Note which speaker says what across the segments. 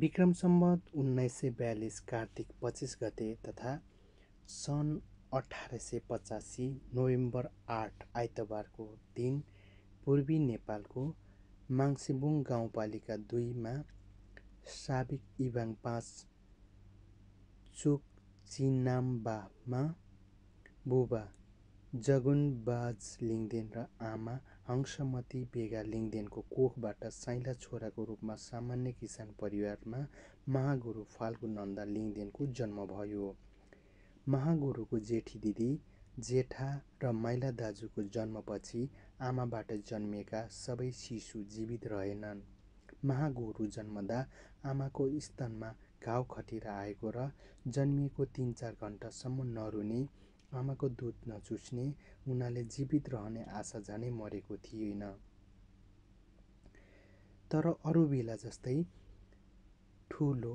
Speaker 1: विक्रम सम्वत उन्नाइस सय बयालिस कार्तिक पच्चिस गते तथा सन् अठार सय पचासी नोभेम्बर आठ आइतबारको दिन पूर्वी नेपालको माङ्सेबुङ गाउँपालिका दुईमा साबिक इबाङ पाँच चुक चिनाम्बामा बुबा जगुनबाज लिङदेन र आमा हंसमती बेगा लिङदेनको कोखबाट साइँला छोराको रूपमा सामान्य किसान परिवारमा महागुरु फाल्गु नन्दा लिङदेनको जन्म भयो। महागुरुको जेठी दिदी जेठा र माइला दाजुको जन्मपछि आमाबाट जन्मिएका सबै शिशु जीवित रहेनन्। महागुरु जन्मदा आमाको स्तनमा घाउ खटिरा आएको र जन्मिएको तिन चार घन्टासम्म नरुने आमाको दुध नचुस्ने हुनाले जीवित रहने आशा झनै मरेको थिएन। तर अरू बेला जस्तै ठुलो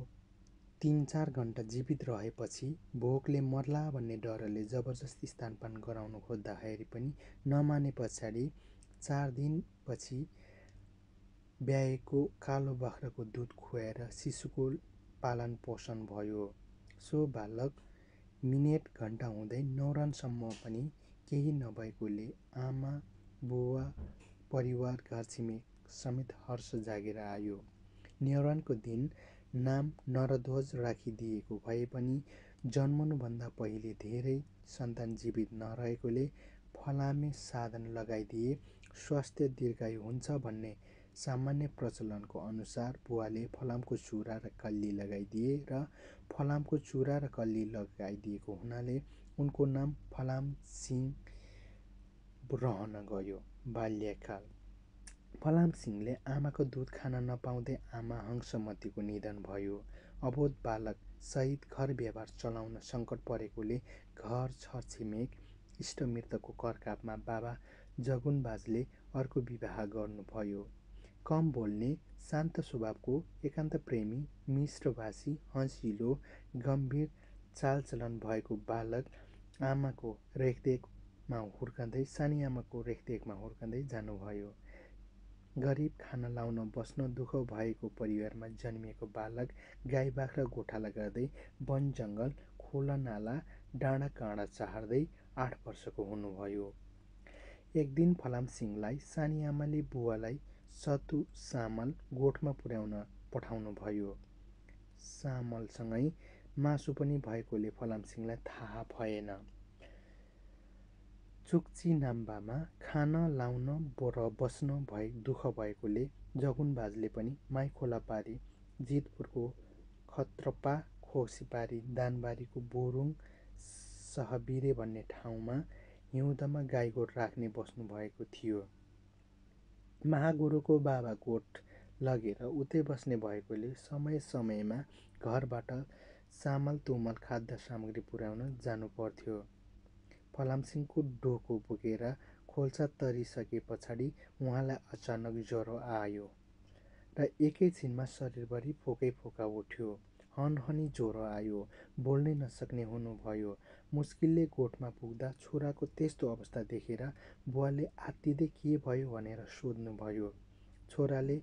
Speaker 1: तिन चार घन्टा जीवित रहेपछि भोकले मर्ला भन्ने डरले जबरजस्ती स्तनपान गराउन खोज्दाखेरि पनि नमाने पछाडि चार दिनपछि ब्याएको कालो बाख्राको दुध खुवाएर शिशुको पालन पोषण भयो। सो बालक मिनेट घन्टा हुँदै न्वारानसम्म पनि केही नभएकोले आमा बुवा परिवार घर छिमेक समेत हर्ष जागेर आयो। न्वारानको दिन नाम नरध्वज राखिदिएको भए पनि जन्मनुभन्दा पहिले धेरै सन्तान जीवित नरहेकोले फलामे साधन लगाइदिए स्वास्थ्य दीर्घायु हुन्छ भन्ने सामान्य प्रचलनको अनुसार बुवाले फलामको चुरा र कल्ली लगाइदिए र फलामको चुरा र कल्ली लगाइदिएको हुनाले उनको नाम फलाम सिंह रहन गयो बाल्यकाल। फलाम सिंहले आमाको दुध खान नपाउँदै आमा हंसमतीको निधन भयो। अबोध बालक सहित घर व्यवहार चलाउन सङ्कट परेकोले घर छरछिमेक इष्टमित्रको करकापमा बाबा जगुनबाजले अर्को विवाह गर्नुभयो। कम बोल्ने शान्त स्वभावको एकान्त प्रेमी मिश्रभाषी हँसिलो गम्भीर चालचलन भएको बालक आमाको रेखदेखमा हुर्कँदै सानी आमाको रेखदेखमा हुर्कँदै जानुभयो। गरिब खान लाउन बस्न दुःख भएको परिवारमा जन्मिएको बालक गाई बाख्रा गोठाला गर्दै वन जङ्गल खोला नाला डाँडा काँडा चाहर्दै आठ वर्षको हुनुभयो। एक दिन फलाम सिंहलाई सानी आमाले बुवालाई सतु चामल गोठमा पुर्याउन पठाउनु भयो। चामलसँगै मासु पनि भएकोले फलाम सिंहलाई थाहा भएन। चुक्ची नाम्बामा खान लाउन र बस्न भए दुःख भएकोले जगुनबाजले पनि माई खोला पारी जितपुरको खत्रपा खोसीपारी दानबारीको बोरुङ सहबिरे भन्ने ठाउँमा हिउँदमा गाईगोठ राख्ने बस्नुभएको थियो। महागुरुको बाबा गोठ लगेर उतै बस्ने भएकोले समय समयमा घरबाट चामल तुमल खाद्य सामग्री पुर्याउन जानु पर्थ्यो। फलामसिंहको डोको बोकेर खोल्सा तरिसके पछाडि उहाँलाई अचानक ज्वरो आयो र एकैछिनमा शरीरभरि फोकै फोका उठ्यो। हनहनी ज्वरो आयो। बोल्नै नसक्ने हुनुभयो। मुस्किलले गोठमा पुग्दा छोराको त्यस्तो अवस्था देखेर बुवाले आत्तिँदै के भयो भनेर सोध्नुभयो। छोराले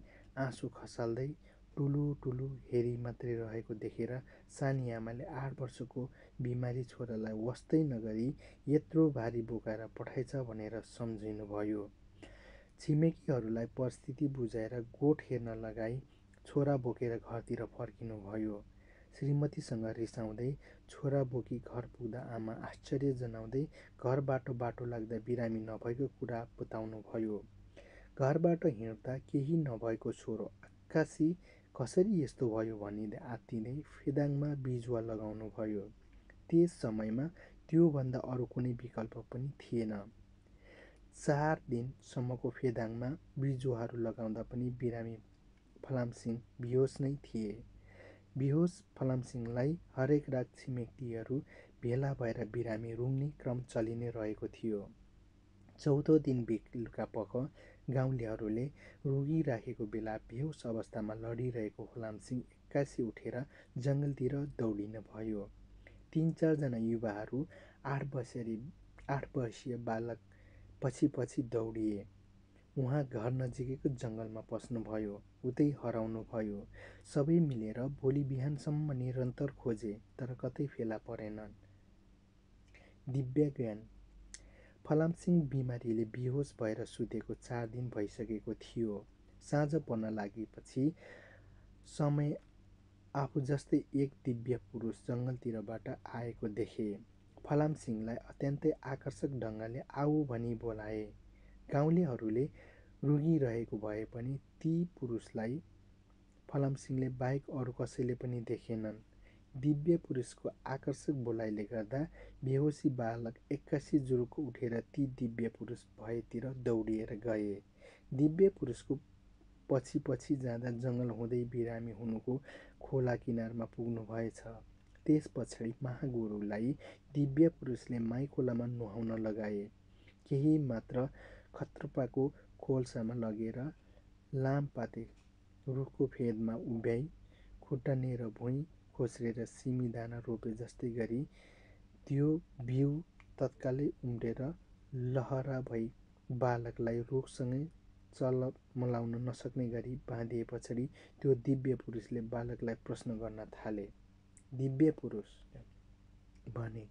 Speaker 1: आँसु खसाल्दै टुलु टुलु हेरी मात्रै रहेको देखेर सानी आमाले आठ वर्षको बिमारी छोरालाई वास्तै नगरी यत्रो भारी बोकाएर पठाएछ भनेर सम्झिनुभयो। छिमेकीहरूलाई परिस्थिति बुझाएर गोठ हेर्न लगाई छोरा बोकेर घरतिर फर्किनुभयो। श्रीमतीसँग रिसाउँदै छोरा बोकी घर पुग्दा आमा आश्चर्य जनाउँदै घर बाटो लाग्दा बिरामी नभएको कुरा बताउनुभयो। घरबाट हिँड्दा केही नभएको छोरो एक्कासी कसरी यस्तो भयो? भनिँदै आत्तिँदै फेदाङमा बिजुवा लगाउनु भयो त्यस समयमा त्योभन्दा अरू कुनै विकल्प पनि थिएन। चार दिनसम्मको फेदाङमा बिजुवाहरू लगाउँदा पनि बिरामी फलामसिंह बिहोस नै थिए। बिहोस फलामसिंहलाई हरेक रात छिमेकीहरू भेला भएर बिरामी रुङ्ने क्रम चलि नै रहेको थियो। चौधौँ दिन बेलुका पख गाउँलेहरूले रोगिराखेको बेला बेहोस अवस्थामा लडिरहेको फलामसिंह एक्कासी उठेर जङ्गलतिर दौडिन भयो। तिन चारजना युवाहरू आठ वर्षीय आठ वर्षीय बालक पछि पछि दौडिए। उहाँ घर नजिकैको जङ्गलमा पस्नुभयो उतै हराउनुभयो। सबै मिलेर भोलि बिहानसम्म निरन्तर खोजे तर कतै फेला परेनन्। दिव्य ज्ञान। फलामसिंह बिमारीले बिहोस भएर सुतेको चार दिन भइसकेको थियो। साँझ पर्न लागेपछि समय आफू जस्तै एक दिव्य पुरुष जङ्गलतिरबाट आएको देखे। फलामसिंहलाई अत्यन्तै आकर्षक ढङ्गले आऊ भनी बोलाए। गाउँलेहरूले रुगिरहेको भए पनि ती पुरुषलाई फलामसिंहले बाहेक अरू कसैले पनि देखेनन्। दिव्य पुरुषको आकर्षक बोलाइले गर्दा बेहोसी बालक एक्कासी जुरुक उठेर ती दिव्य पुरुष भएतिर दौडिएर गए। दिव्य पुरुषको पछि पछि जाँदा जङ्गल हुँदै बिरामी हुनुको खोला किनारमा पुग्नु भएछ। त्यस पछाडि महागुरुलाई दिव्य पुरुषले माई खोलामा नुहाउन लगाए। केही मात्र खत्रपाको खोल्सामा लगेर लाम पाते रुखको फेदमा उभ्याई खुट्टानेर भुइँ खोस्रेर सिमी दाना रोपे जस्तै गरी त्यो बिउ तत्कालै उम्रेर लहरा भई बालकलाई रुखसँगै चल मलाउन नसक्ने गरी बाँधिए पछाडि त्यो दिव्य पुरुषले बालकलाई प्रश्न गर्न थाले। दिव्य पुरुष भने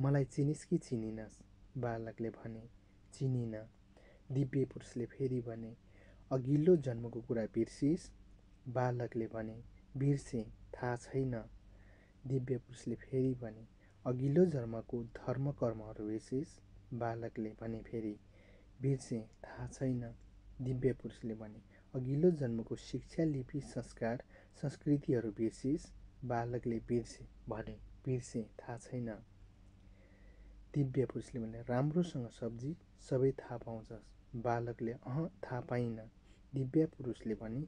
Speaker 1: मलाई चिनिस् कि चिनिनस् बालकले भने चिनिन। दिव्य पुरुषले फेरि भने अघिल्लो जन्मको कुरा बिर्सिस् बालकले भने बिर्से थाहा छैन दिव्य पुरुषले फेरि भने अघिल्लो जन्मको धर्म कर्महरू बिर्सिस् बालकले भने फेरि बिर्से थाहा छैन दिव्य पुरुषले भने अघिल्लो जन्मको शिक्षा लिपि संस्कार संस्कृतिहरू बिर्सिस् बालकले बिर्से भने बिर्से थाहा छैन दिव्य पुरुषले भने राम्रोसँग सब्जी सबै थाहा पाउँछस् बालकले अह थाहा पाइनँ। दिव्य पुरुषले भने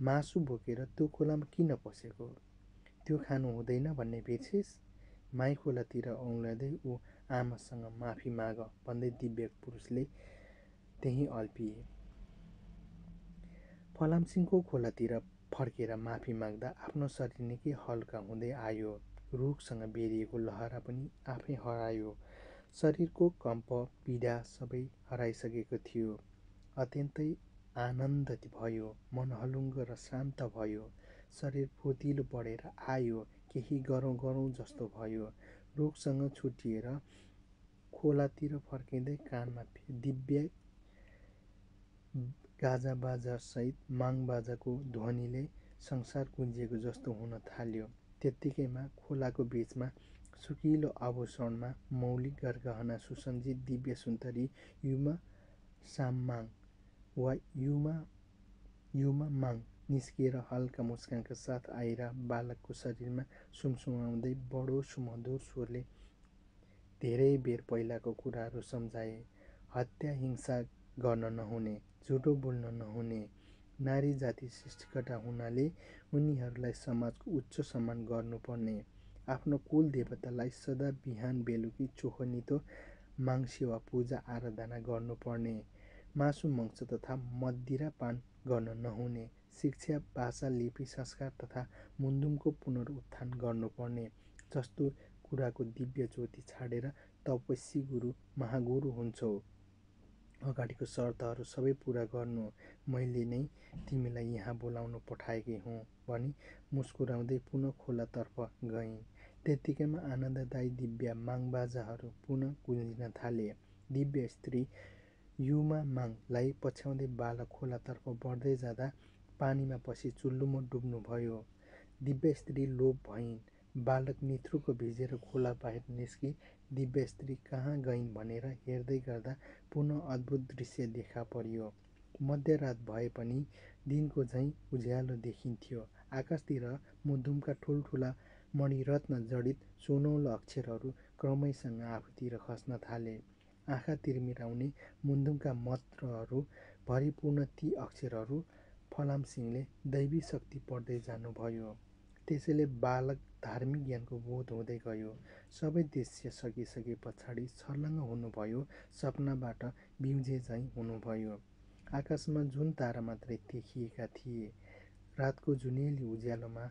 Speaker 1: मासु बोकेर त्यो खोलामा किन पसेको? त्यो खानु हुँदैन भन्ने बिर्सिस् माई खोलातिर औँल्याउँदै ऊ आमासँग माफी माग भन्दै दिव्य पुरुषले त्यहीँ अल्पिए। फलामसिंहको खोलातिर फर्केर माफी माग्दा आफ्नो शरीर निकै हल्का हुँदै आयो। रुखसँग बेरिएको लहरा पनि आफै हरायो। शरीरको कम्प पीडा सबै हराइसकेको थियो। अत्यन्तै आनन्द भयो मन हलुङ्ग र शान्त भयो। शरीर फुर्तिलो बढेर आयो केही गरौँ गरौँ जस्तो भयो। रुखसँग छुटिएर खोलातिर फर्किँदै कानमा दिव्य गाजा बाजासहित माङ बाजाको ध्वनिले संसार गुन्जिएको जस्तो हुन थाल्यो। त्यत्तिकैमा खोलाको बिचमा सुकिलो आभूषणमा मौलिक गरगहना सुसज्जित दिव्य सुन्तरी युमा साममाङ वा युमा युमा माङ निस्किएर हल्का मुस्कानका साथ आएर बालकको शरीरमा सुमसुमाउँदै बडो सुमधुर स्वरले धेरै बेर पहिलाको कुराहरू सम्झाए। हत्या हिंसा गर्न नहुने झुटो बोल्न नहुने नारी जाति सृष्टिकर्ता हुनाले उनीहरूलाई समाजको उच्च सम्मान गर्नुपर्ने। आफ्नो कुल देवतालाई सदा बिहान बेलुकी चोखनितो माङसेवा पूजा आराधना गर्नुपर्ने मासु मङ्स तथा मदिरा पान गर्न नहुने शिक्षा भाषा लिपि संस्कार तथा मुन्दुमको पुनरुत्थान गर्नुपर्ने जस्तो कुराको दिव्य ज्योति छाडेर तपस्वी गुरु महागुरु हुन्छौ। अगाडिको शर्तहरू सबै पुरा गर्नु मैले नै तिमीलाई यहाँ बोलाउन पठाएकी हुँ भनी मुस्कुराउँदै पुनः खोलातर्फ गइन्। त्यत्तिकैमा आनन्ददायी दिव्य माङबाजाहरू पुनः गुन्जिन थाले। दिव्य स्त्री युमा माङलाई पछ्याउँदै बालक खोलातर्फ बढ्दै जाँदा पानीमा पसी चुल्लुमा डुब्नुभयो। दिव्य स्त्री लोप भइन्। बालक निथ्रुको भिजेर खोला बाहिर निस्की दिव्य स्त्री कहाँ गइन् भनेर हेर्दै गर्दा पुनः अद्भुत दृश्य देखा परियो। मध्यरात भए पनि दिनको झैँ उज्यालो देखिन्थ्यो। आकाशतिर मुदुमका ठुल्ठुला मणिरत्न जडित सुनौलो अक्षरहरू क्रमैसँग आफूतिर खस्न थाले। आँखा तिर्मिराउने मुन्दुमका मत्रहरू भरिपूर्ण ती अक्षरहरू फलामसिंहले दैवी शक्ति पढ्दै जानुभयो। त्यसैले बालक धार्मिक ज्ञानको बोध हुँदै गयो। सबै दृश्य सकिसके पछाडि छर्लङ्ग हुनुभयो सपनाबाट बिउजे झैँ हुनुभयो। आकाशमा जुन तारा मात्रै देखिएका थिए रातको जुनेली उज्यालोमा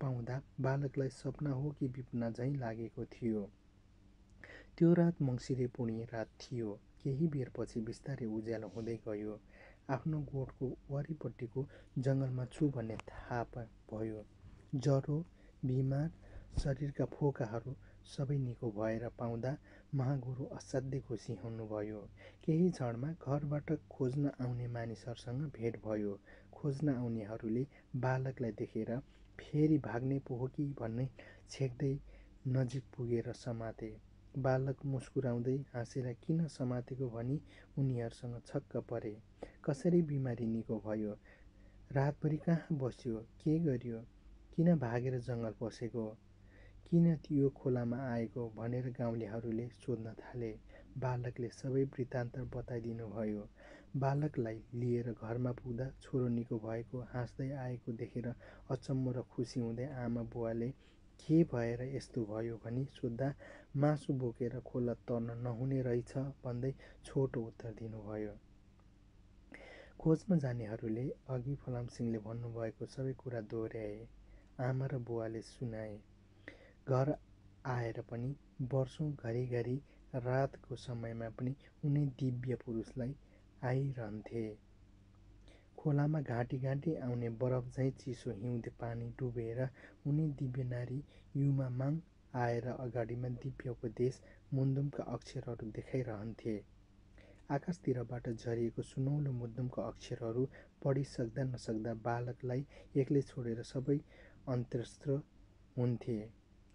Speaker 1: पाउँदा बालकलाई सपना हो कि विपना झैँ लागेको थियो। त्यो रात मङ्सिरे पूर्णी रात थियो। केही बेरपछि बिस्तारै उज्यालो हुँदै गयो। आफ्नो गोठको वरिपट्टिको जङ्गलमा छु भन्ने थाहा भयो। ज्वरो बिमार शरीरका फोकाहरू सबै निको भएर पाउँदा महागुरु असाध्यै खुसी हुनुभयो। केही क्षणमा घरबाट खोज्न आउने मानिसहरूसँग भेट भयो। खोज्न आउनेहरूले बालकलाई देखेर फेरि भाग्ने पो हो कि भन्ने छेक्दै नजिक पुगेर समाते। बालक मुस्कुराउँदै हाँसेर किन समातेको भनी उनीहरूसँग छक्क परे। कसरी बिमारी निको भयो? रातभरि कहाँ बस्यो? के गर्यो? किन भागेर जङ्गल पसेको? किन यो खोलामा आएको? भनेर गाउँलेहरूले सोध्न थाले। बालकले सबै वृत्तान्त बताइदिनु भयो बालकलाई लिएर घरमा पुग्दा छोरो निको भएको हाँस्दै आएको देखेर अचम्म र खुसी हुँदै आमा बुवाले के भएर यस्तो भयो भनी सोद्धा मासु बोकेर खोला तर्न नहुने रहेछ भन्दै छोटो उत्तर दिनुभयो। खोजमा जानेहरूले अघि फलाम सिंहले भन्नुभएको सबै कुरा दोहोऱ्याए। आमा र बुवाले सुनाए घर आएर पनि वर्षौँ घरिघरि रातको समयमा पनि उनी दिव्य पुरुषलाई आइरहन्थे। खोलामा घाँटी घाँटी आउने बरफ झैँ चिसो हिउँदे पानी डुबेर उनी दिव्य नारी युमा माङ आएर अगाडिमा दिव्य उपदेश मुन्दुमका अक्षरहरू देखाइरहन्थे। आकाशतिरबाट झरिएको सुनौलो मुद्दुमका अक्षरहरू पढिसक्दा नसक्दा बालकलाई एक्लै छोडेर सबै अन्त्यस्त्र हुन्थे।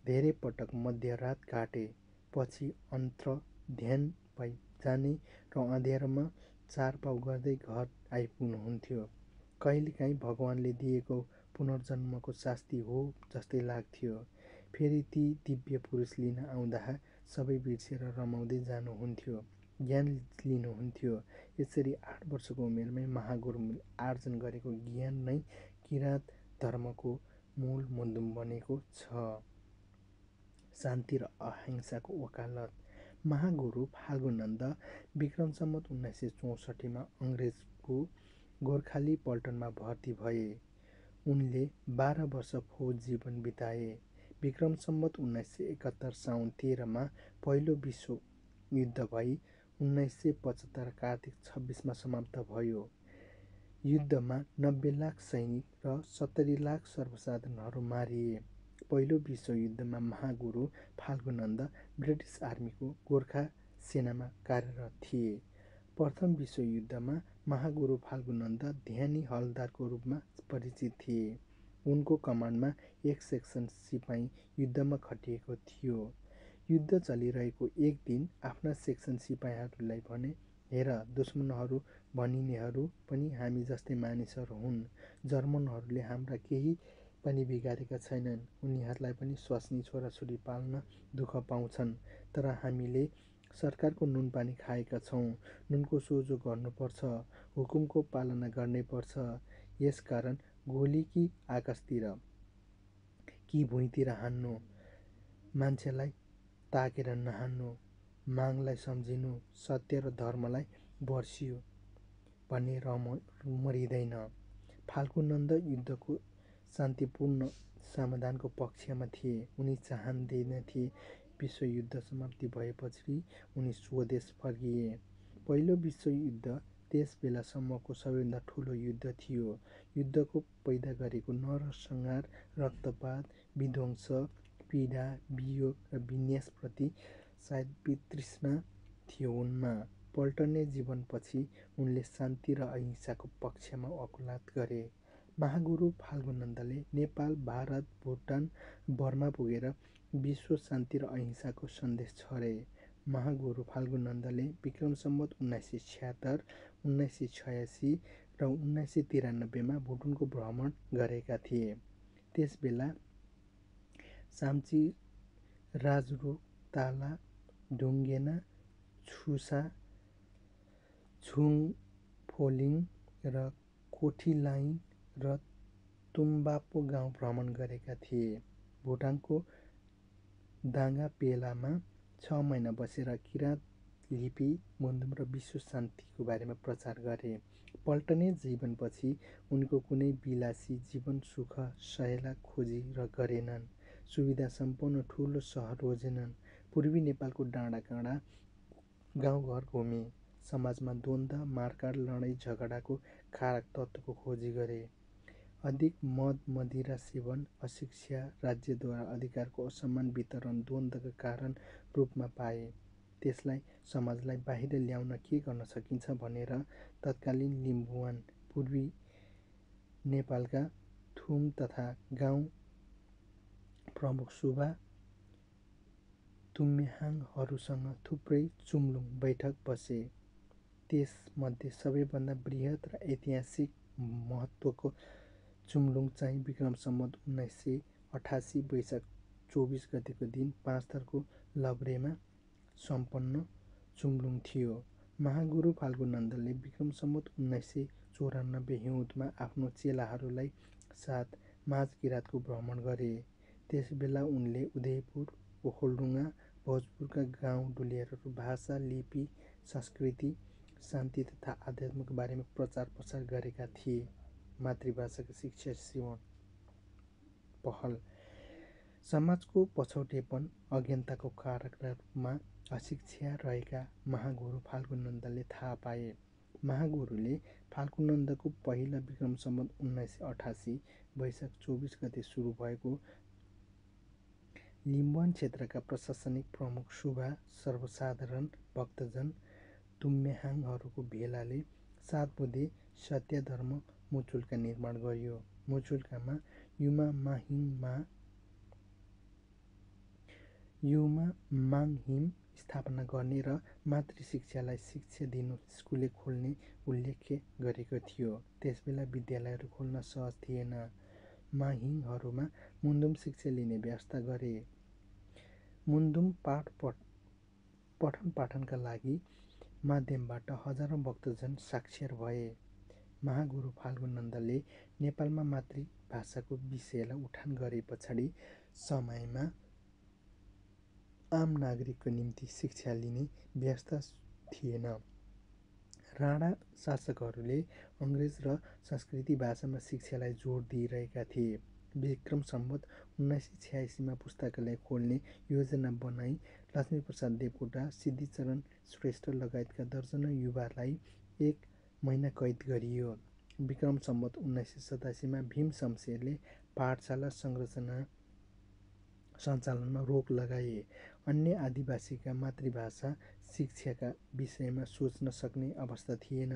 Speaker 1: धेरै पटक मध्यरात काटे पछि अन्त्र ध्यान भई जाने र अँध्यारोमा चार पाउ गर्दै घर आइपुग्नुहुन्थ्यो। कहिलेकाहीँ भगवान्ले दिएको पुनर्जन्मको शास्ति हो जस्तै लाग्थ्यो। फेरि ती दिव्य पुरुष लिन आउँदा सबै बिर्सेर रमाउँदै जानुहुन्थ्यो ज्ञान लिनुहुन्थ्यो। यसरी आठ वर्षको उमेरमै महागुरुले आर्जन गरेको ज्ञान नै किराँत धर्मको मूल मुन्दुम बनेको छ। शान्ति र अहिंसाको वकालत महागुरु फाल्गुनन्द विक्रम सम्मत उन्नाइस सय चौसठीमा अङ्ग्रेजको गोर्खाली पल्टनमा भर्ती भए। उनले बाह्र वर्ष फौज जीवन बिताए। विक्रम सम्बत उन्नाइस सय एकहत्तर साउन तेह्रमा पहिलो विश्व युद्ध भई उन्नाइस सय पचहत्तर कार्तिक छब्बिसमा समाप्त भयो। युद्धमा नब्बे लाख सैनिक र सत्तरी लाख सर्वसाधारणहरू मारिए। पहिलो विश्वयुद्धमा महागुरु फाल्गुनन्द ब्रिटिस आर्मीको गोर्खा सेनामा कार्यरत थिए। प्रथम विश्वयुद्धमा महागुरु फाल्गुनन्द ध्यानी हलदारको रूपमा परिचित थिए। उनको कमान्डमा एक सेक्सन सिपाही युद्धमा खटिएको थियो। युद्ध चलिरहेको एक दिन आफ्ना सेक्सन सिपाहीहरूलाई भने हेर दुश्मनहरू भनिनेहरू पनि हामी जस्तै मानिसहरू हुन्। जर्मनहरूले हाम्रा केही पनि बिगारेका छैनन्। उनीहरूलाई पनि स्वास्नी छोराछोरी पाल्न दुःख पाउँछन् तर हामीले सरकारको नुन पानी खाएका छौँ। नुनको सोझो गर्नुपर्छ हुकुमको पालना गर्नै पर्छ यसकारण गोली कि आकाशतिर? कि भुइँतिर हान्नु? मान्छेलाई ताकेर नहान्नु? मागलाई सम्झिनु? सत्य र धर्मलाई बर्सियो? भन्ने रम मरिँदैन। फाल्गुनन्द युद्धको शान्तिपूर्ण समाधानको पक्षमा थिए। उनी चाहँदैनथे विश्वयुद्ध समाप्ति भएपछि उनी स्वदेश फर्किए। पहिलो विश्वयुद्ध त्यस बेलासम्मको सबैभन्दा ठुलो युद्ध थियो। युद्धको पैदा गरेको नरसंहार रक्तपात विध्वंस पीडा वियोग र विन्यासप्रति सायद वितृष्णा थियो उनमा। पल्टने जीवनपछि उनले शान्ति र अहिंसाको पक्षमा वकालत गरे। महागुरु फाल्गुनन्दले नेपाल भारत भुटान बर्मा पुगेर विश्व शान्ति र अहिंसाको सन्देश छरे। महागुरु फाल्गुनन्दले विक्रम सम्बत उन्नाइस सय छ्यात्तर उन्नाइस सय छयासी र उन्नाइस सय तिरानब्बेमा भुटानको भ्रमण गरेका थिए। त्यसबेला साम्ची राजरोग ताला ढुङ्गेना छुसा छुङफोलिङ र कोठीलाइन र तुम्बापो गाउँ भ्रमण गरेका थिए। भुटानको दाङापेलामा छ महिना बसेर किराँत लिपि मुन्दुम र विश्व शान्तिको बारेमा प्रचार गरे। पल्टने जीवनपछि उनको कुनै विलासी जीवन सुख सहेला खोजी र गरेनन्। सुविधा सम्पन्न ठुलो सहर रोजेनन्। पूर्वी नेपालको डाँडा काँडा गाउँघर घुमे। समाजमा द्वन्द मारकाट लडाइँ झगडाको कारक तत्त्वको खोजी गरे। अधिक मद मदिरा सेवन अशिक्षा राज्यद्वारा अधिकारको असमान वितरण द्वन्द्वका कारण रूपमा पाए। त्यसलाई समाजलाई बाहिर ल्याउन के गर्न सकिन्छ भनेर तत्कालीन लिम्बुवान पूर्वी नेपालका थुम तथा गाउँ प्रमुख सुबा तुम्मेहाङहरूसँग थुप्रै चुम्लुङ बैठक बसे। त्यसमध्ये सबैभन्दा बृहत र ऐतिहासिक महत्त्वको चुम्लुङ चाहिँ विक्रम सम्वत उन्नाइस सय अठासी वैशाख चौबिस गतेको दिन पाँचथरको लभरेमा सम्पन्न चुम्लुङ थियो। महागुरु फाल्गुनन्दले विक्रम सम्वत उन्नाइस सय चौरानब्बे हिउँदमा आफ्नो चेलाहरूलाई साथ माझ किराँतको भ्रमण गरे। त्यसबेला उनले उदयपुर ओखलढुङ्गा भोजपुरका गाउँ डुलियारहरू भाषा लिपि संस्कृति शान्ति तथा आध्यात्मको बारेमा प्रचार प्रसार गरेका थिए। मातृभाषाको शिक्षा सेवन पहल। समाजको पछौटेपन अज्ञानताको कारक रूपमा अशिक्षा रहेका महागुरु फाल्गुनन्दले थाहा पाए। महागुरुले फाल्गुनन्दको पहिला विक्रम सम्बन्ध उन्नाइस सय अठासी वैशाख चौबिस गते सुरु भएको लिम्बुवान क्षेत्रका प्रशासनिक प्रमुख सुभा सर्वसाधारण भक्तजन तुम्मेहाङहरूको भेलाले सात बुधे सत्यधर्म मुचुल्का निर्माण गरियो। मुचुल्कामा युमा माहिङमा युमा माङहिम स्थापना गर्ने र मातृशिक्षालाई शिक्षा दिनु स्कुले खोल्ने उल्लेख गरेको थियो। त्यसबेला विद्यालयहरू खोल्न सहज थिएन। माहिङहरूमा मुन्दुम शिक्षा लिने व्यवस्था गरे। मुन्दुम पाठ पठन पाठनका लागि माध्यमबाट हजारौँ भक्तजन साक्षर भए। महागुरु फाल्गुनन्दले नेपालमा मातृभाषाको विषयलाई उठान गरे पछाडि समयमा आम नागरिकको निम्ति शिक्षा लिने व्यवस्था थिएन। राणा शासकहरूले अङ्ग्रेज र संस्कृति भाषामा शिक्षालाई जोड दिइरहेका थिए। विक्रम सम्वत उन्नाइस सय छ्यासीमा पुस्तकालय खोल्ने योजना बनाई लक्ष्मीप्रसाद देवकोटा सिद्धिचरण श्रेष्ठ लगायतका दर्जनौ युवालाई एक महिना कैद गरियो विक्रम सम्वत उन्नाइस सय सतासीमा भीम शमशेरले पाठशाला संरचना सञ्चालनमा रोक लगाए। अन्य आदिवासीका मातृभाषा शिक्षाका विषयमा सोच्न सक्ने अवस्था थिएन।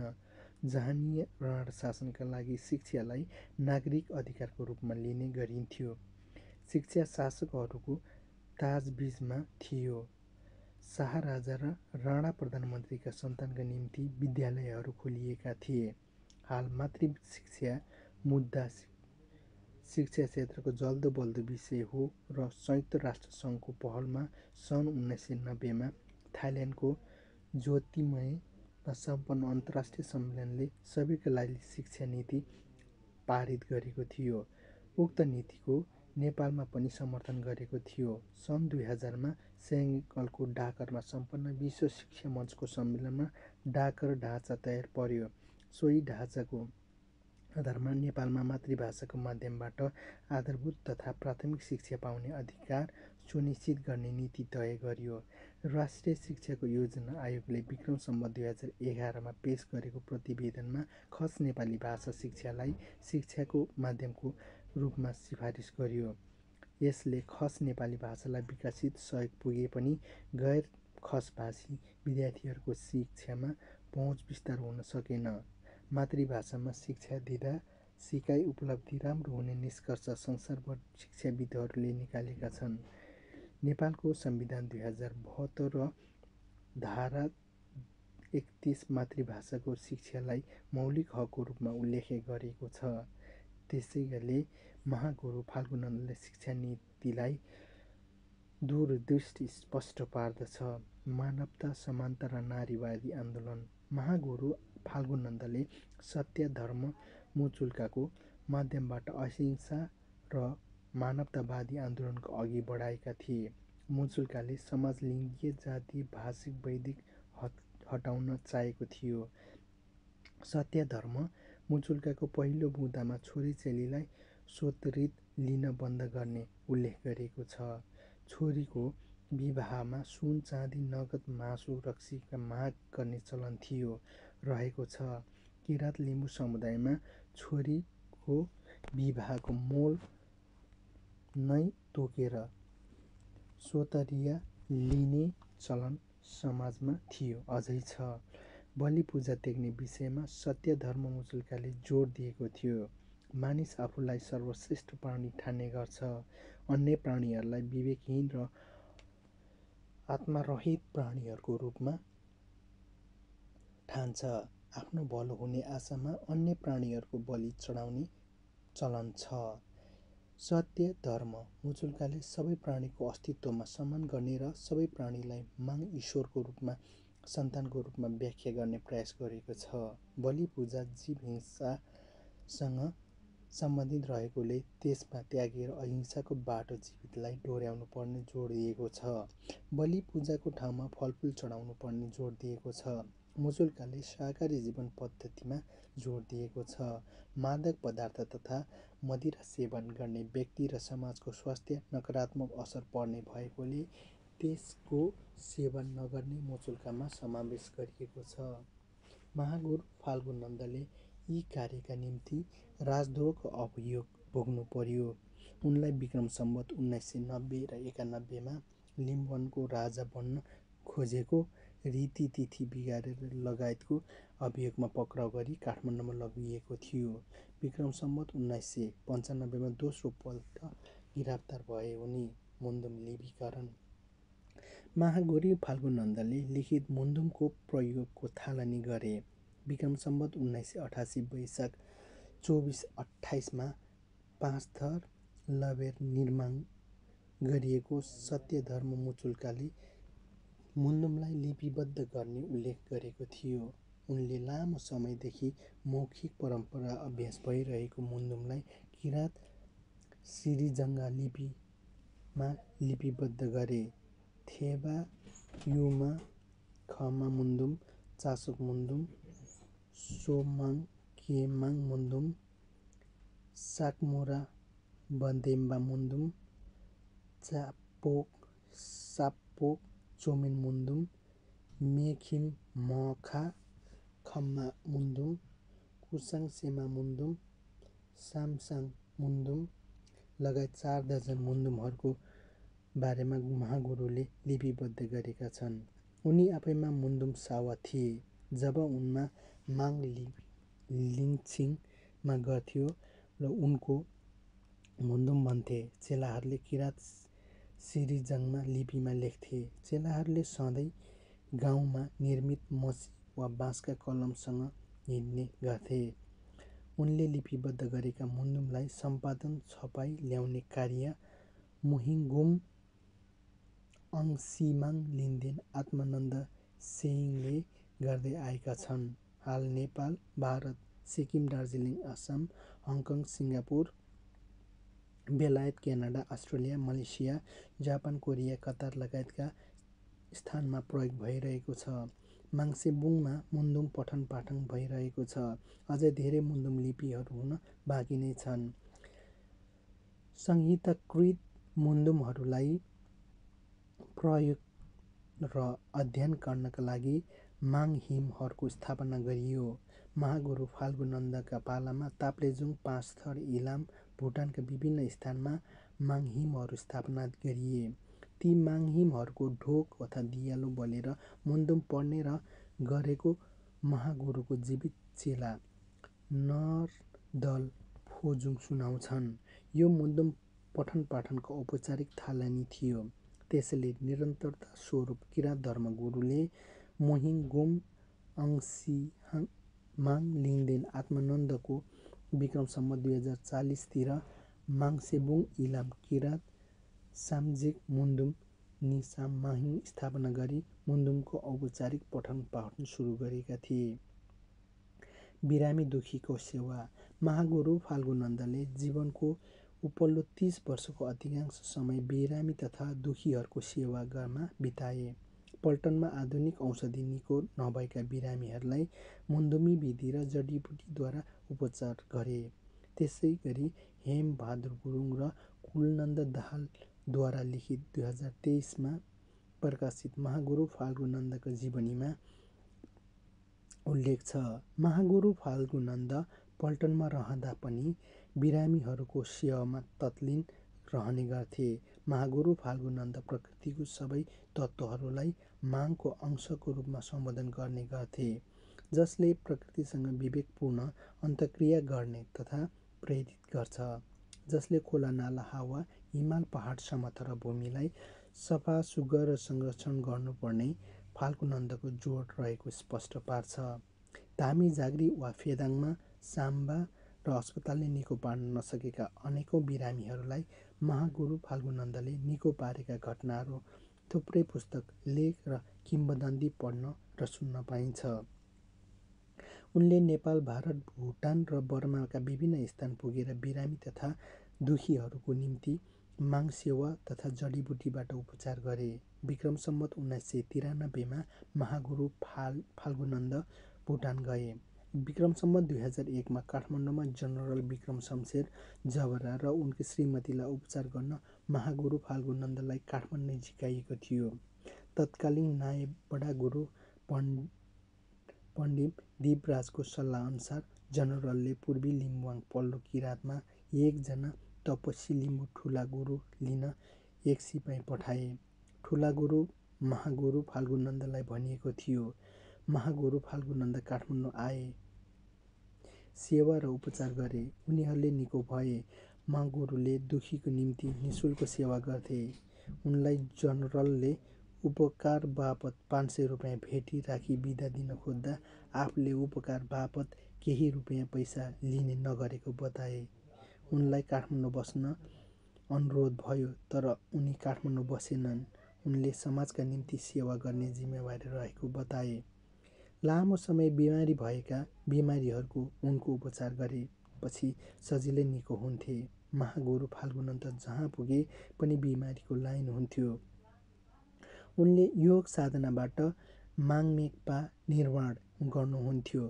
Speaker 1: जहानीय राण शासनका लागि शिक्षालाई नागरिक अधिकारको रूपमा लिने गरिन्थ्यो। शिक्षा शासकहरूको ताजबिजमा थियो। शाह राजा र राणा प्रधानमन्त्रीका सन्तानका निम्ति विद्यालयहरू खोलिएका थिए। हाल मातृ शिक्षा मुद्दा शिक्षा क्षेत्रको जल्दो बल्दो विषय हो र संयुक्त राष्ट्र सङ्घको पहलमा सन् उन्नाइस सय नब्बेमा थाइल्यान्डको ज्योतिमयमा सम्पन्न अन्तर्राष्ट्रिय सम्मेलनले सबैका लागि शिक्षा नीति पारित गरेको थियो। उक्त नीतिको नेपालमा पनि समर्थन गरेको थियो। सन् दुई हजारमा सेङ्गलको डाकरमा सम्पन्न विश्व शिक्षा मञ्चको सम्मेलनमा डाकर ढाँचा तयार पर्यो। सोही ढाँचाको आधारमा नेपालमा मातृभाषाको माध्यमबाट आधारभूत तथा प्राथमिक शिक्षा पाउने अधिकार सुनिश्चित गर्ने नीति तय गरियो। राष्ट्रिय शिक्षाको योजना आयोगले विक्रम सम्म दुई हजार एघारमा पेस गरेको प्रतिवेदनमा खस नेपाली भाषा शिक्षालाई शिक्षाको माध्यमको रूपमा सिफारिस गरियो। यसले खस नेपाली भाषालाई विकसित सहयोग पुगे पनि गैर खसभाषी विद्यार्थीहरूको शिक्षामा पहुँच विस्तार हुन सकेन। मातृभाषामा शिक्षा दिँदा सिकाइ उपलब्धि राम्रो हुने निष्कर्ष संसारभर शिक्षाविदहरूले निकालेका छन्। नेपालको संविधान दुई हजार बहत्तर र धारा एकतिस मातृभाषाको शिक्षालाई मौलिक हकको रूपमा उल्लेख गरेको छ। त्यसैले महागुरु फाल्गुनन्दले शिक्षा नीतिलाई दूरदृष्टि स्पष्ट पार्दछ। मानवता समानता र नारीवादी आन्दोलन। महागुरु फाल्गुनन्दले सत्य धर्म मुचुल्काको माध्यमबाट अहिंसा र मानवतावादी आन्दोलनको अघि बढाएका थिए। मुचुल्काले समाज लिङ्गीय जाति भाषिक वैदिक हटाउन चाहेको थियो। सत्य धर्म मुचुल्काको पहिलो बुँदामा छोरी चेलीलाई स्वतरित लिन बन्द गर्ने उल्लेख गरेको छ। छोरीको विवाहमा सुन चाँदी नगद मासु रक्सीका माग गर्ने चलन थियो रहेको छ। किराँत लिम्बू समुदायमा छोरीको विवाहको मोल नै तोकेर सोतरिया लिने चलन समाजमा थियो अझै छ। बलि पूजा त्याग्ने विषयमा सत्य धर्म मुचुल्काले जोड दिएको थियो। मानिस आफूलाई सर्वश्रेष्ठ प्राणी ठान्ने गर्छ। अन्य प्राणीहरूलाई विवेकहीन र आत्मारहित प्राणीहरूको रूपमा ठान्छ। आफ्नो भलो हुने आशामा अन्य प्राणीहरूको बलि चढाउने चलन छ। सत्य धर्म मुचुल्काले सबै प्राणीको अस्तित्वमा सम्मान गर्ने र सबै प्राणीलाई माङ ईश्वरको रूपमा सन्तानको रूपमा व्याख्या गर्ने प्रयास गरेको छ। बलि पूजा जीव हिंसासँग सम्बन्धित रहेकोले त्यसमा त्यागेर अहिंसाको बाटो जीवितलाई डोर्याउनु पर्ने जोड दिएको छ। बलि पूजाको ठाउँमा फलफुल चढाउनु पर्ने जोड दिएको छ। मुचुल्काले शाकाहारी जीवन पद्धतिमा जोड दिएको छ। मादक पदार्थ तथा मदिरा सेवन गर्ने व्यक्ति र समाजको स्वास्थ्य नकारात्मक असर पर्ने भएकोले त्यसको सेवन नगर्ने मुचुल्कामा समावेश गरिएको छ। महागुरु फाल्गु नन्दले यी कार्यका निम्ति राजद्रोहको अभियोग भोग्नु पर्यो। उनलाई विक्रम सम्बत उन्नाइस सय नब्बे र एकानब्बेमा लिम्बनको राजा बन्न खोजेको रीतिथिति बिगारेर लगायतको अभियोगमा पक्राउ गरी काठमाडौँमा लगिएको थियो। विक्रम सम्बत उन्नाइस सय पन्चानब्बेमा दोस्रो पल्ट गिरफ्तार भए उनी मुन्दुम लिपीकरण महागौरी फाल्गुनन्दले लिखित मुन्दुमको प्रयोगको थालनी गरे। विक्रम सम्बत उन्नाइस सय अठासी वैशाख चौबिस अठाइसमा पाँच थर लबेर निर्माण गरिएको सत्यधर्म मुचुल्काले मुन्दुमलाई लिपिबद्ध गर्ने उल्लेख गरेको थियो। उनले लामो समयदेखि मौखिक परम्परा अभ्यास भइरहेको मुन्दुमलाई किराँत सिरिजङ्गा लिपिमा लिपिबद्ध गरे। थेबा युमा खमा मुन्दुम चासोक मुन्दुम सोमाङ केमाङ मुन्दुम साकमुरा बन्देम्बा मुन्दुम चापोक सापोक चोमेन मुन्दुम मेखिम मखा खम्मा मुन्दुम कुसाङ सेमा मुन्दुम सामसाङ मुन्दुम लगायत चार दर्जन मुन्दुमहरूको बारेमा महागुरुले लिपिबद्ध गरेका छन्। उनी आफैमा मुन्दुम सावा थिए जब उनमा माङ लिपि लिङछिङमा गर्थ्यो र उनको मुन्दुम भन्थे चेलाहरूले किराँत सिरिजङमा लिपिमा लेख्थे। चेलाहरूले सधैँ गाउँमा निर्मित मसी वा बाँसका कलमसँग हिँड्ने गर्थे। उनले लिपिबद्ध गरेका मुन्दुमलाई सम्पादन छपाई ल्याउने कार्य मुहिङगुम अङसिमाङ लिन्देन आत्मानन्द सेयिङले गर्दै आएका छन्। हाल Nepal Bharat Sikkim Darjeeling Assam Hong Kong Singapore बेलायत Canada Australia Malaysia Japan Korea Qatar लगायतका स्थानमा प्रयोग भइरहेको छ। माङ्सेबुङमा मुन्दुम पठन पाठन भइरहेको छ। अझै धेरै मुन्दुम लिपिहरू हुन बाँकी नै छन्। संहिताकृत मुन्दुमहरूलाई प्रयोग र अध्ययन गर्नका लागि माङहिमहरूको स्थापना गरियो। महागुरु फाल्गु नन्दका पालामा ताप्लेजुङ पाँचथर इलाम भुटानका विभिन्न स्थानमा माङहिमहरू स्थापना गरिए। ती माङहिमहरूको ढोक तथा दियालो बलेर मुन्दुम पढ्ने र गरेको महागुरुको जीवित चेला नरदल फोजुङ सुनाउँछन्। यो मुन्दुम पठन पाठनको औपचारिक थालनी थियो। त्यसैले निरन्तरता स्वरूप किराँत धर्मगुरुले मोहिङ गुम अङ्सिहाङ माङ लिङदेन आत्मानन्दको विक्रम सम्म दुई हजार चालिसतिर माङसेबुङ इलाम किराँत साम्जिक मुन्दुम निसाम माहिङ स्थापना गरी मुन्दुमको औपचारिक पठन पाठन सुरु गरेका थिए। बिरामी दुखीको सेवा। महागुरु फाल्गुनन्दले जीवनको उपल्लो तिस वर्षको अधिकांश समय बिरामी तथा दुखीहरूको सेवामा बिताए। पल्टनमा आधुनिक औषधि निको नभएका बिरामीहरूलाई मुन्दुमी विधि र जडीबुटीद्वारा उपचार गरे। त्यसै गरी हेम बहादुर गुरुङ र कुलनन्द दाहालद्वारा लिखित दुई हजार तेइसमा प्रकाशित महागुरु फाल्गुनन्दको जीवनीमा उल्लेख छ। महागुरु फाल्गुनन्द पल्टनमा रहँदा पनि बिरामीहरूको सेवामा तत्लिन रहने गर्थे। महागुरु फाल्गुनन्द प्रकृतिको सबै तत्त्वहरूलाई मागको अंशको रूपमा सम्बोधन गर्ने गर्थे जसले प्रकृतिसँग विवेकपूर्ण अन्तक्रिया गर्ने तथा प्रेरित गर्छ जसले खोला नाला हावा हिमाल पहाड समथर भूमिलाई सफा सुग्घर संरक्षण गर्नुपर्ने फाल्गुनन्दको जोड रहेको स्पष्ट पार्छ। धामी जाग्री वा फेदाङमा साम्बा र अस्पतालले निको पार्न नसकेका अनेकौँ बिरामीहरूलाई महागुरु फाल्गुनन्दले निको पारेका घटनाहरू थुप्रै पुस्तक लेख र किम्बदन्ती पढ्न र सुन्न पाइन्छ। उनले नेपाल भारत भुटान र बर्माका विभिन्न स्थान पुगेर बिरामी तथा दुखीहरूको निम्ति माङ सेवा तथा जडीबुटीबाट उपचार गरे। विक्रम सम्मत उन्नाइस सय तिरानब्बेमा महागुरु फाल फाल्गुनन्द भुटान गए। विक्रम सम्मत दुई हजार एकमा काठमाडौँमा जनरल विक्रम शमशेर जबरा र उनकी श्रीमतीलाई उपचार गर्न महागुरु फाल्गुनन्दलाई काठमाडौँ झिकाइएको थियो। तत्कालीन नायब बडा गुरु पण्डित दिपराजको सल्लाहअनुसार जनरलले पूर्वी लिम्बुवाङ पल्लो किराँतमा एकजना तपस्वी लिम्बू ठुला गुरु लिन एक सिपाही पठाए। ठुला गुरु महागुरु फाल्गुनन्दलाई भनिएको थियो। महागुरु फाल्गुनन्द काठमाडौँ आए। सेवा र उपचार गरे। उनीहरूले निको भए। महागुरुले दुखीको निम्ति निशुल्क सेवा गर्थे। उनलाई जनरलले उपकार बापत पाँच सय रुपियाँ भेटी राखी बिदा दिन खोज्दा आफूले उपकार बापत केही रुपियाँ पैसा लिने नगरेको बताए। उनलाई काठमाडौँ बस्न अनुरोध भयो तर उनी काठमाडौँ बसेनन्। उनले समाजका निम्ति सेवा गर्ने जिम्मेवारी रहेको बताए। लामो समय बिमारी भएका बिमारीहरूको उनको उपचार गरेपछि सजिलै निको हुन्थे। महागुरु फाल्गुनन्त जहाँ पुगे पनि बिमारीको लाइन हुन्थ्यो। उनले योग साधनाबाट माङमेकपा निर्माण गर्नुहुन्थ्यो।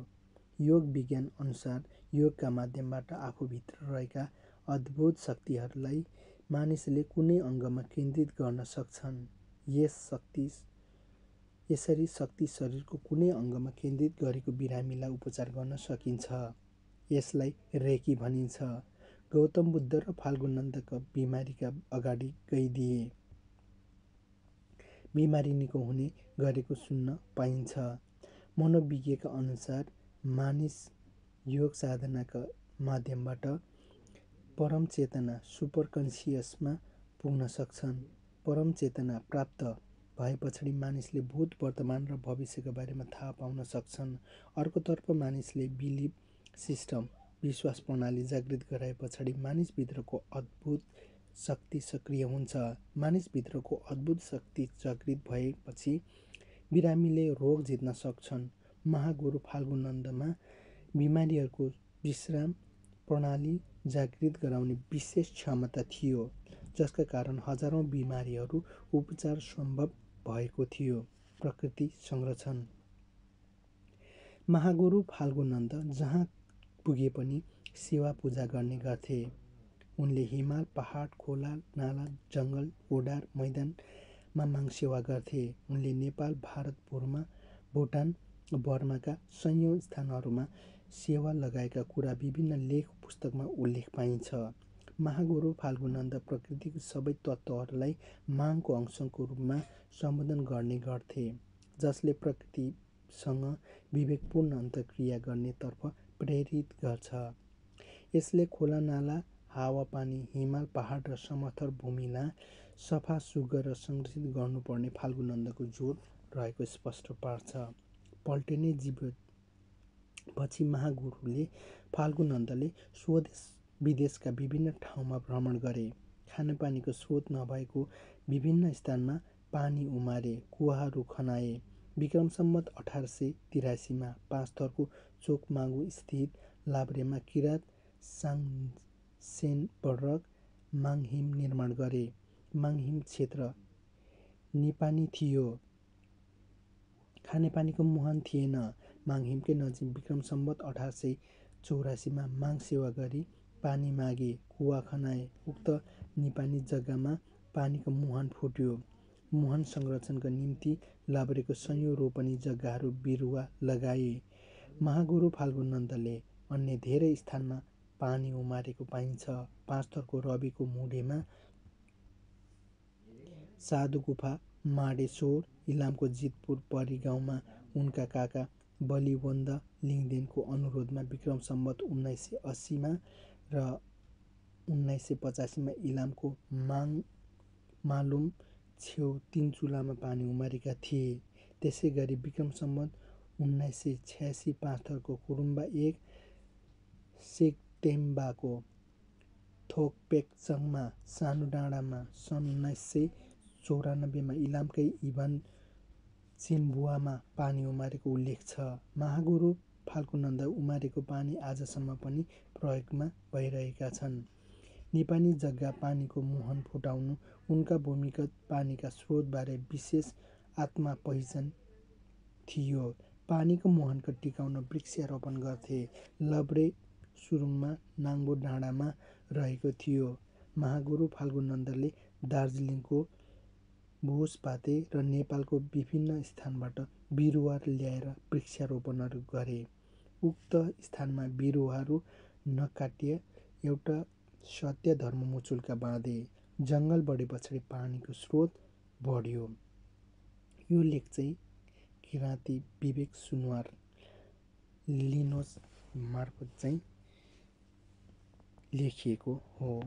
Speaker 1: योग विज्ञान अनुसार योगका माध्यमबाट आफूभित्र रहेका अद्भुत शक्तिहरूलाई मानिसले कुनै अङ्गमा केन्द्रित गर्न सक्छन्। यस शक्ति यसरी शक्ति शरीरको कुनै अङ्गमा केन्द्रित गरेको बिरामीलाई उपचार गर्न सकिन्छ। यसलाई रेकी भनिन्छ। गौतम बुद्ध र फाल्गुनन्दका बिमारीका अगाडि गइदिए बिमारी निको हुने गरेको सुन्न पाइन्छ। मनोविज्ञका अनुसार मानिस योग साधनाका माध्यमबाट परम चेतना सुपर कन्सियसमा पुग्न सक्छन्। परम चेतना प्राप्त भए पछाडि मानिसले भूत वर्तमान र भविष्यका बारेमा थाहा पाउन सक्छन्। अर्कोतर्फ मानिसले बिलिभ सिस्टम विश्वास प्रणाली जागृत गराए पछाडि मानिसभित्रको अद्भुत शक्ति सक्रिय हुन्छ। मानिसभित्रको अद्भुत शक्ति जागृत भएपछि बिरामीले रोग जित्न सक्छन्। महागुरु फाल्गुनन्दमा बिमारीहरूको विश्राम प्रणाली जागृत गराउने विशेष क्षमता थियो जसका कारण हजारौँ बिमारीहरू उपचार सम्भव भएको थियो। प्रकृति संरक्षण। महागुरु फाल्गुनन्द जहाँ पुगे पनि सेवा पूजा गर्ने गर्थे। उनले हिमाल पहाड खोला नाला जङ्गल ओडार मैदानमा माग सेवा गर्थे। उनले नेपाल भारत बुर्मा भुटान बर्माका सयौँ स्थानहरूमा सेवा लगाएका कुरा विभिन्न लेख पुस्तकमा उल्लेख पाइन्छ। महागुरु फाल्गुनन्द प्रकृतिको सबै तत्त्वहरूलाई मागको अंशको रूपमा सम्बोधन गर्ने गर्थे जसले प्रकृतिसँग विवेकपूर्ण अन्तर्क्रिया गर्नेतर्फ प्रेरित गर्छ। यसले खोला नाला हावापानी हिमाल पहाड र समथर भूमिलाई सफा सुग्घर र संरक्षित गर्नुपर्ने फाल्गुनन्दको जोड रहेको स्पष्ट पार्छ। पल्टेने जीवन पछि महागुरुले फाल्गुनन्दले स्वदेश विदेशका विभिन्न ठाउँमा भ्रमण गरे। खानेपानीको स्रोत नभएको विभिन्न स्थानमा पानी उमारे कुवाहरू खनाए। विक्रम सम्मत अठार सय तिरासीमा पाँच थरको चोकमागु स्थित लाभ्रेमा किराँत साङसेनबर्ग माङहिम निर्माण गरे। माङहिम क्षेत्र निपानी थियो। खानेपानीको मुहान थिएन। माङहिमकै नजिक विक्रम सम्बत अठार सय चौरासीमा माङ सेवा गरी पानी मागे कुवा खनाए उक्त निपानी जग्गामा पानीको मुहान फुट्यो। मुहान संरक्षणका निम्ति लाभ्रेको सयौँ रोपनी जग्गाहरू बिरुवा लगाए। महागुरु फाल्गु नन्दले अन्य धेरै स्थानमा पानी उमारेको पाइन्छ। पाँचथरको रविको मुढेमा साधु गुफा माडेश्वर इलामको जितपुर परी गाउँमा उनका काका बलिवन्द लिङदेनको अनुरोधमा विक्रम सम्बत उन्नाइस सय अस्सीमा र उन्नाइस सय पचासीमा इलामको माङ मालुम छेउ तिन चुलामा पानी उमारेका थिए। त्यसै गरी विक्रम सम्बत उन्नाइस सय छ्यासी पाँचथरको कुरुम्बा एक सेक्टेम्बाको थोकपेक्चङमा सानो डाँडामा सन् उन्नाइस सय चौरानब्बेमा इलामकै इभान चिम्बुवामा पानी उमारेको उल्लेख छ। महागुरु फाल्कुनन्द उमारेको पानी आजसम्म पनि प्रयोगमा भइरहेका छन्। नेपाली जग्गा पानीको मुहान फुटाउनु उनका भूमिगत पानीका स्रोतबारे विशेष आत्मा पहिचान थियो। पानीको मुहानको टिकाउन वृक्षारोपण गर्थे। लभ्रे सुरुङमा नाङ्गो डाँडामा रहेको थियो। महागुरु फाल्गुनन्दले दार्जिलिङको भोजपाते र नेपालको विभिन्न स्थानबाट बिरुवाहरू ल्याएर वृक्षारोपणहरू गरे। उक्त स्थानमा बिरुवाहरू नकाटिए एउटा सत्य धर्म मुचुल्का बाँधे। जङ्गल बढे पछाडि पानीको स्रोत बढ्यो। यो लेख चाहिँ किराँती विवेक सुनवार लिनोस मार्फत चाहिँ लेखिएको हो।